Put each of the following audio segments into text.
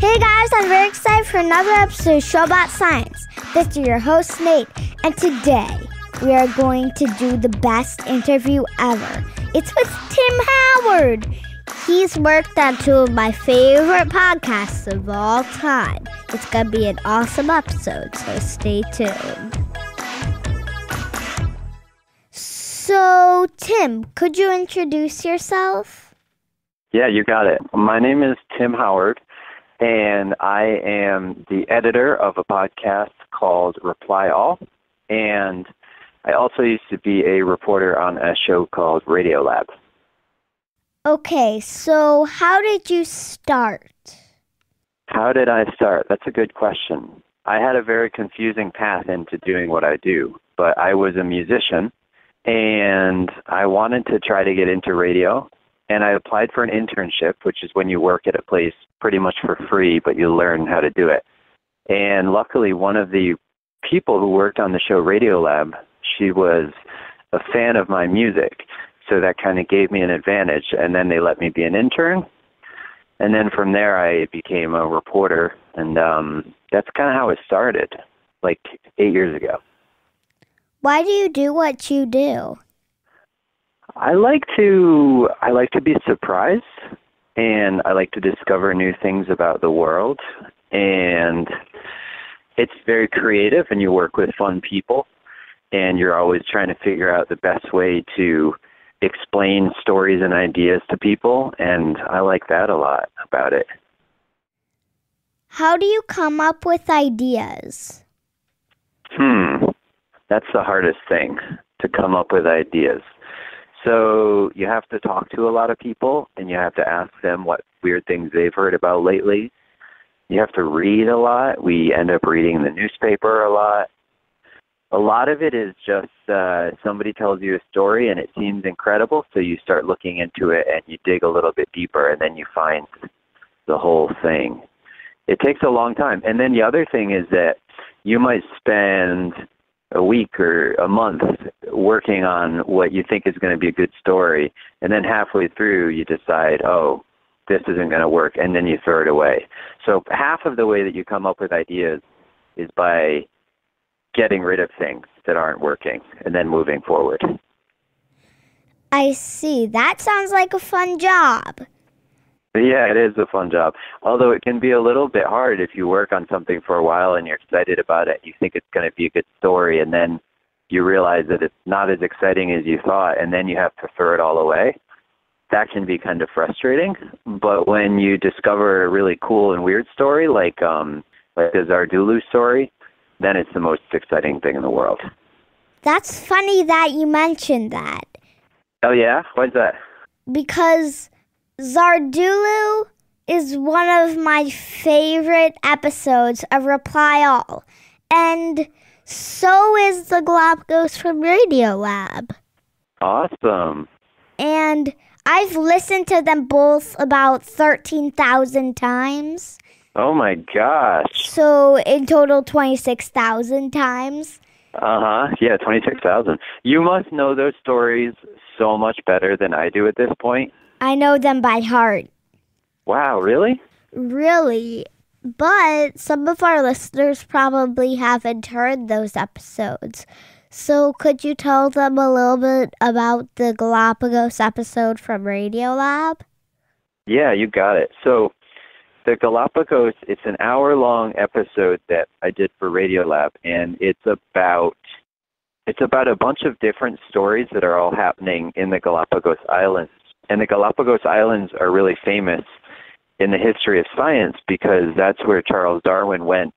Hey guys, I'm very excited for another episode of Show About Science. This is your host, Nate, and today we are going to do the best interview ever. It's with Tim Howard. He's worked on two of my favorite podcasts of all time. It's going to be an awesome episode, so stay tuned. So, Tim, could you introduce yourself? Yeah, you got it. My name is Tim Howard, and I am the editor of a podcast called Reply All. And I also used to be a reporter on a show called Radio Radiolab. Okay, so how did you start? How did I start? That's a good question. I had a very confusing path into doing what I do, but I was a musician and I wanted to try to get into radio. And I applied for an internship, which is when you work at a place pretty much for free, but you learn how to do it. And luckily, one of the people who worked on the show Radiolab, she was a fan of my music. So that kind of gave me an advantage. And then they let me be an intern. And then from there, I became a reporter. And um, that's kind of how it started, like eight years ago. Why do you do what you do? I like to I like to be surprised and I like to discover new things about the world and it's very creative and you work with fun people and you're always trying to figure out the best way to explain stories and ideas to people and I like that a lot about it. How do you come up with ideas? Hmm. That's the hardest thing to come up with ideas. So you have to talk to a lot of people and you have to ask them what weird things they've heard about lately. You have to read a lot. We end up reading the newspaper a lot. A lot of it is just uh, somebody tells you a story and it seems incredible, so you start looking into it and you dig a little bit deeper and then you find the whole thing. It takes a long time. And then the other thing is that you might spend a week or a month working on what you think is going to be a good story, and then halfway through you decide, oh, this isn't going to work, and then you throw it away. So half of the way that you come up with ideas is by getting rid of things that aren't working and then moving forward. I see. That sounds like a fun job. Yeah, it is a fun job. Although it can be a little bit hard if you work on something for a while and you're excited about it, you think it's going to be a good story, and then you realize that it's not as exciting as you thought, and then you have to throw it all away. That can be kind of frustrating. But when you discover a really cool and weird story, like um, like the Zardulu story, then it's the most exciting thing in the world. That's funny that you mentioned that. Oh yeah, why's that? Because Zardulu is one of my favorite episodes of Reply All. And so is the Galapagos from Radiolab. Awesome. And I've listened to them both about 13,000 times. Oh my gosh. So in total, 26,000 times. Uh huh. Yeah, 26,000. You must know those stories so much better than I do at this point. I know them by heart. Wow, really? Really? But some of our listeners probably haven't heard those episodes. So could you tell them a little bit about the Galapagos episode from Radiolab? Yeah, you got it. So the Galapagos, it's an hour long episode that I did for Radiolab and it's about it's about a bunch of different stories that are all happening in the Galapagos Islands and the Galapagos Islands are really famous in the history of science because that's where Charles Darwin went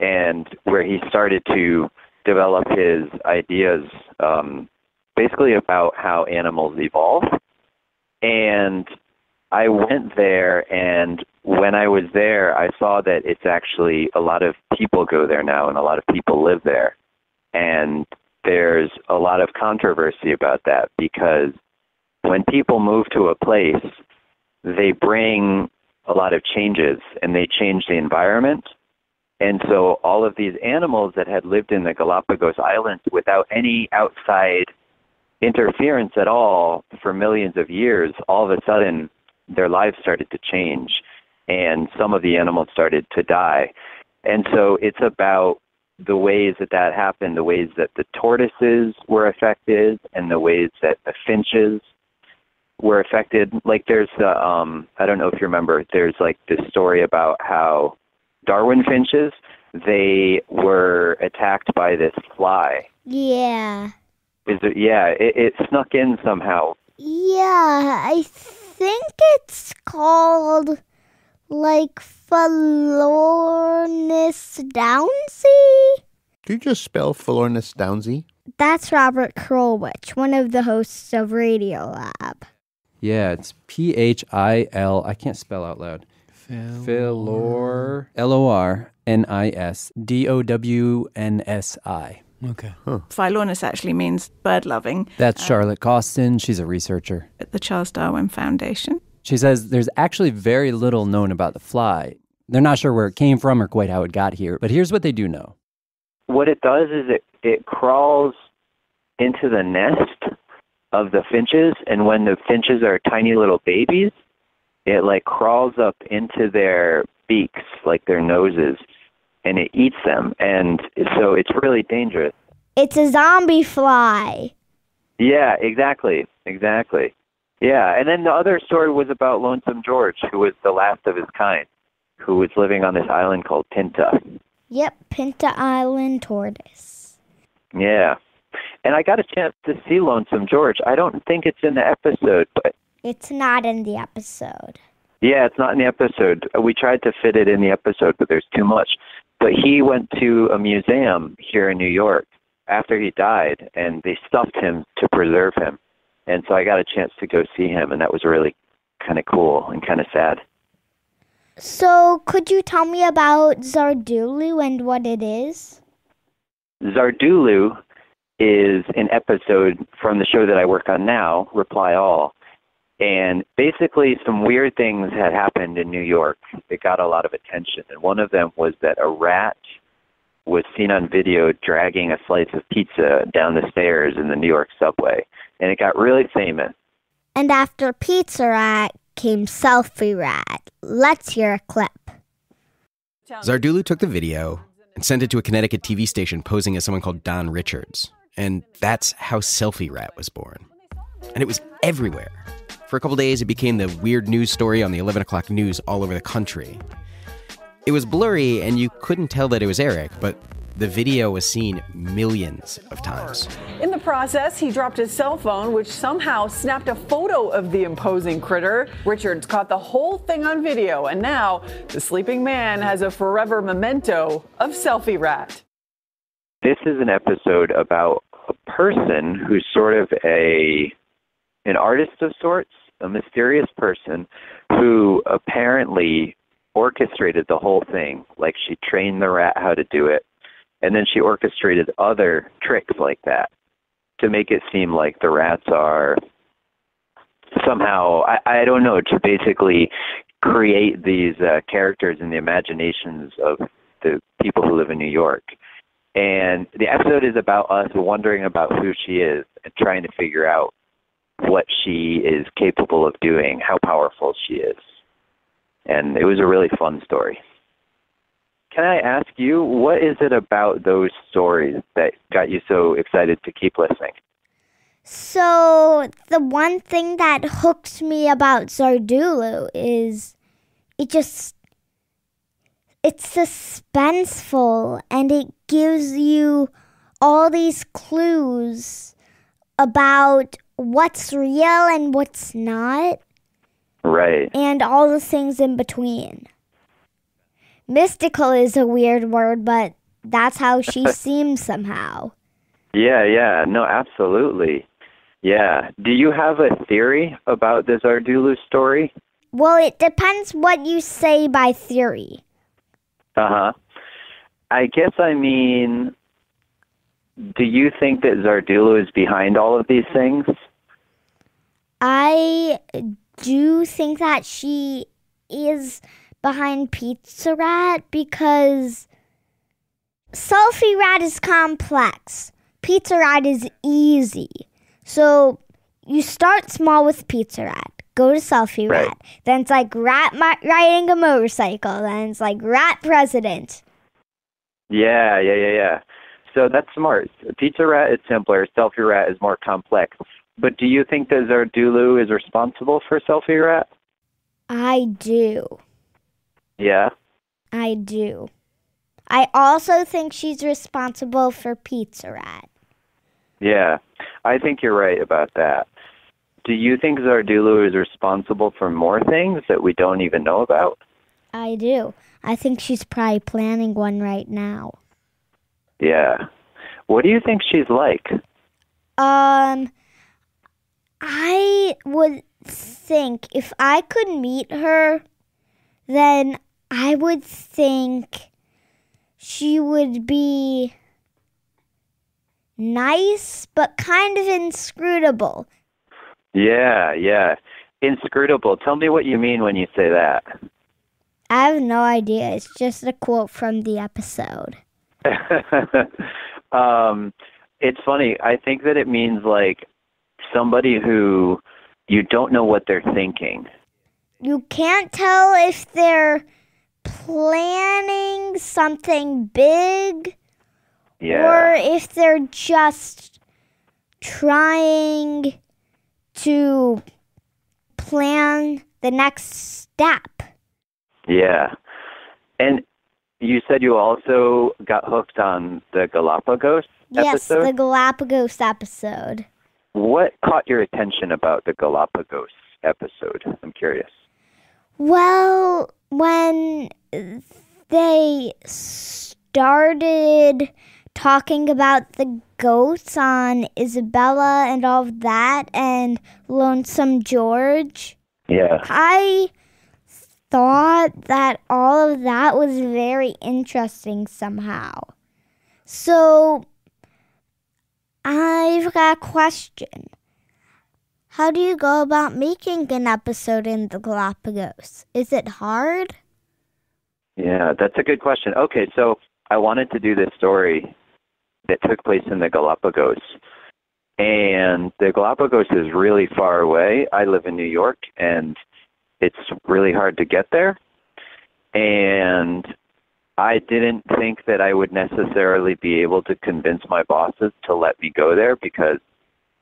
and where he started to develop his ideas um, basically about how animals evolve. And I went there, and when I was there, I saw that it's actually a lot of people go there now, and a lot of people live there. And there's a lot of controversy about that because when people move to a place, they bring a lot of changes and they change the environment. And so all of these animals that had lived in the Galapagos Islands without any outside interference at all for millions of years, all of a sudden their lives started to change. and some of the animals started to die. And so it's about the ways that that happened, the ways that the tortoises were affected, and the ways that the finches were affected. Like there's the um I don't know if you remember, there's like this story about how Darwin finches they were attacked by this fly. Yeah. Is it yeah, it, it snuck in somehow. Yeah, I think it's called like Philornis Downsi. Do you just spell Philornis Downsi? That's Robert Krulwich, one of the hosts of Radiolab. Yeah, it's P H I L. I can't spell out loud. Philor. L O R N I S D O W N S I. Okay. Philornis actually means bird loving That's uh, Charlotte Causton. She's a researcher. at the Charles Darwin Foundation. She says there's actually very little known about the fly. They're not sure where it came from or quite how it got here, but here's what they do know. What it does is it it crawls into the nest of the finches and when the finches are tiny little babies, it like crawls up into their beaks, like their noses, and it eats them. And so it's really dangerous. It's a zombie fly. Yeah, exactly. Exactly. Yeah, and then the other story was about Lonesome George, who was the last of his kind, who was living on this island called Pinta. Yep, Pinta Island tortoise. Yeah. And I got a chance to see Lonesome George. I don't think it's in the episode, but It's not in the episode. yeah, it's not in the episode. We tried to fit it in the episode, but there's too much. But he went to a museum here in New York after he died, and they stuffed him to preserve him. And so I got a chance to go see him, and that was really kind of cool and kind of sad. So, could you tell me about Zardulu and what it is? Zardulu is an episode from the show that I work on now, Reply All. And basically, some weird things had happened in New York that got a lot of attention. And one of them was that a rat was seen on video dragging a slice of pizza down the stairs in the New York subway. And it got really famous. And after Pizza Rat came Selfie Rat. Let's hear a clip. Zardulu took the video and sent it to a Connecticut TV station posing as someone called Don Richards. And that's how Selfie Rat was born. And it was everywhere. For a couple days, it became the weird news story on the 11 o'clock news all over the country. It was blurry, and you couldn't tell that it was Eric, but the video was seen millions of times. In the process, he dropped his cell phone, which somehow snapped a photo of the imposing critter. Richards caught the whole thing on video, and now the sleeping man has a forever memento of Selfie Rat. This is an episode about a person who's sort of a an artist of sorts, a mysterious person who apparently orchestrated the whole thing. Like she trained the rat how to do it, and then she orchestrated other tricks like that to make it seem like the rats are somehow I, I don't know to basically create these uh, characters in the imaginations of the people who live in New York. And the episode is about us wondering about who she is and trying to figure out what she is capable of doing, how powerful she is. And it was a really fun story. Can I ask you, what is it about those stories that got you so excited to keep listening? So, the one thing that hooked me about Zardulu is it just it's suspenseful and it gives you all these clues about what's real and what's not Right. and all the things in between. Mystical is a weird word, but that's how she seems somehow. Yeah, yeah. No, absolutely. Yeah. Do you have a theory about the Zardulu story? Well, it depends what you say by theory. Uh huh. I guess I mean, do you think that Zardulu is behind all of these things? I do think that she is behind Pizza Rat because Selfie Rat is complex. Pizza Rat is easy. So you start small with Pizza Rat. Go to selfie Right. rat. Then it's like rat mi- riding a motorcycle. Then it's like rat president. Yeah, yeah, yeah, yeah. So that's smart. Pizza Rat is simpler. Selfie Rat is more complex. But do you think that Zardulu is responsible for Selfie Rat? I do. Yeah. I do. I also think she's responsible for Pizza Rat. Yeah. I think you're right about that. Do you think Zardulu is responsible for more things that we don't even know about? I do. I think she's probably planning one right now. Yeah. What do you think she's like? Um, I would think if I could meet her, then I would think she would be nice but kind of inscrutable. Yeah, yeah. Inscrutable. Tell me what you mean when you say that. I have no idea. It's just a quote from the episode. um, it's funny. I think that it means like somebody who you don't know what they're thinking. You can't tell if they're planning something big or if they're just trying to plan the next step. Yeah. And you said you also got hooked on the Galapagos Yes, episode. the Galapagos episode. What caught your attention about the Galapagos episode? I'm curious. Well, when they started talking about the goats on Isabela and all of that and Lonesome George, Yeah. I thought that all of that was very interesting somehow. So, I've got a question. How do you go about making an episode in the Galapagos? Is it hard? Yeah, that's a good question. Okay, so I wanted to do this story that took place in the Galapagos. And the Galapagos is really far away. I live in New York and it's really hard to get there. And I didn't think that I would necessarily be able to convince my bosses to let me go there because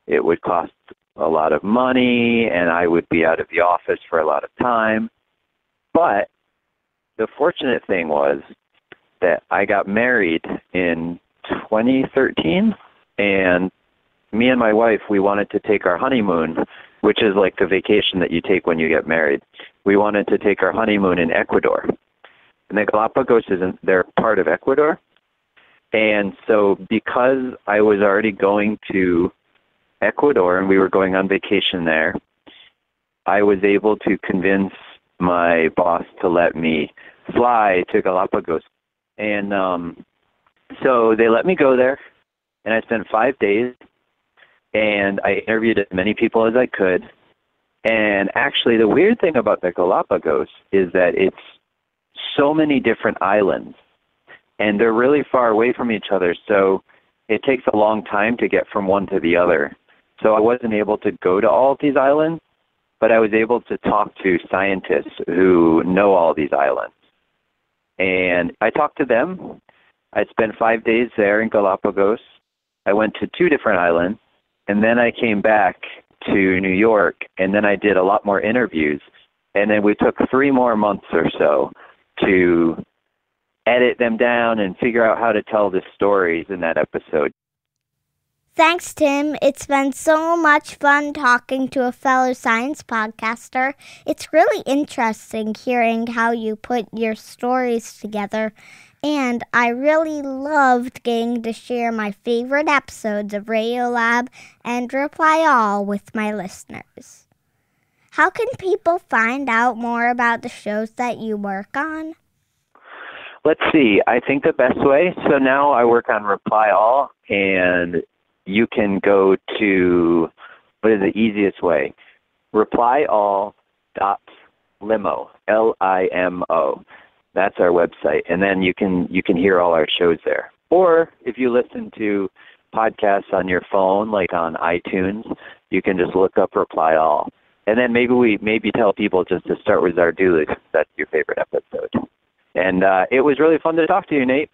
it would cost a lot of money and I would be out of the office for a lot of time. But the fortunate thing was that I got married in 2013 and me and my wife we wanted to take our honeymoon which is like the vacation that you take when you get married. We wanted to take our honeymoon in Ecuador. And the Galapagos isn't they're part of Ecuador. And so because I was already going to Ecuador and we were going on vacation there I was able to convince my boss to let me fly to Galapagos. And um so they let me go there and I spent 5 days and I interviewed as many people as I could. And actually the weird thing about the Galapagos is that it's so many different islands and they're really far away from each other so it takes a long time to get from one to the other. So I wasn't able to go to all of these islands but I was able to talk to scientists who know all these islands. And I talked to them. I spent five days there in Galapagos. I went to two different islands, and then I came back to New York, and then I did a lot more interviews. And then we took three more months or so to edit them down and figure out how to tell the stories in that episode. Thanks, Tim. It's been so much fun talking to a fellow science podcaster. It's really interesting hearing how you put your stories together, and I really loved getting to share my favorite episodes of Radiolab and Reply All with my listeners. How can people find out more about the shows that you work on? Let's see. I think the best way. So now I work on Reply All, and you can go to what is the easiest way? ReplyAll dot limo L I M O. That's our website, and then you can you can hear all our shows there. Or if you listen to podcasts on your phone, like on iTunes, you can just look up Reply All, and then maybe we maybe tell people just to start with Zardulu that's your favorite episode. And uh, it was really fun to talk to you, Nate.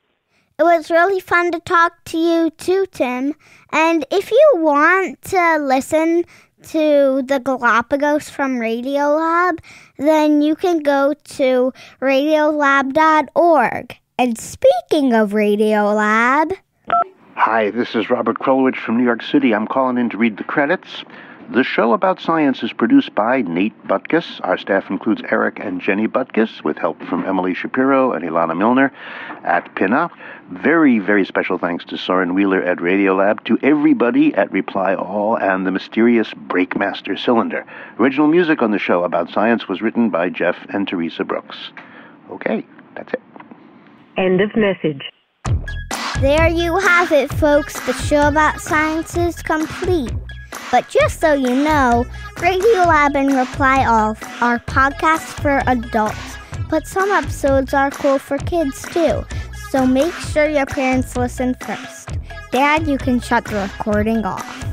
It was really fun to talk to you too, Tim. And if you want to listen to the Galapagos from Radiolab, then you can go to radiolab.org. And speaking of Radiolab, Hi, this is Robert Krulwich from New York City. I'm calling in to read the credits. The show about science is produced by Nate Butkus. Our staff includes Eric and Jenny Butkus, with help from Emily Shapiro and Ilana Milner at Pinna. Very, very special thanks to Soren Wheeler at Radiolab, to everybody at Reply All, and the mysterious Breakmaster Cylinder. Original music on the show about science was written by Jeff and Teresa Brooks. Okay, that's it. End of message. there you have it, folks. The show about science is complete. But just so you know, Radiolab and Reply All are podcasts for adults, but some episodes are cool for kids too. So make sure your parents listen first. Dad, you can shut the recording off.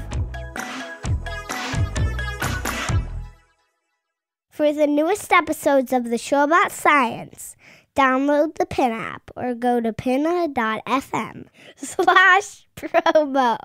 For the newest episodes of the show about science, download the Pinna app or go to pinna.fm slash promo.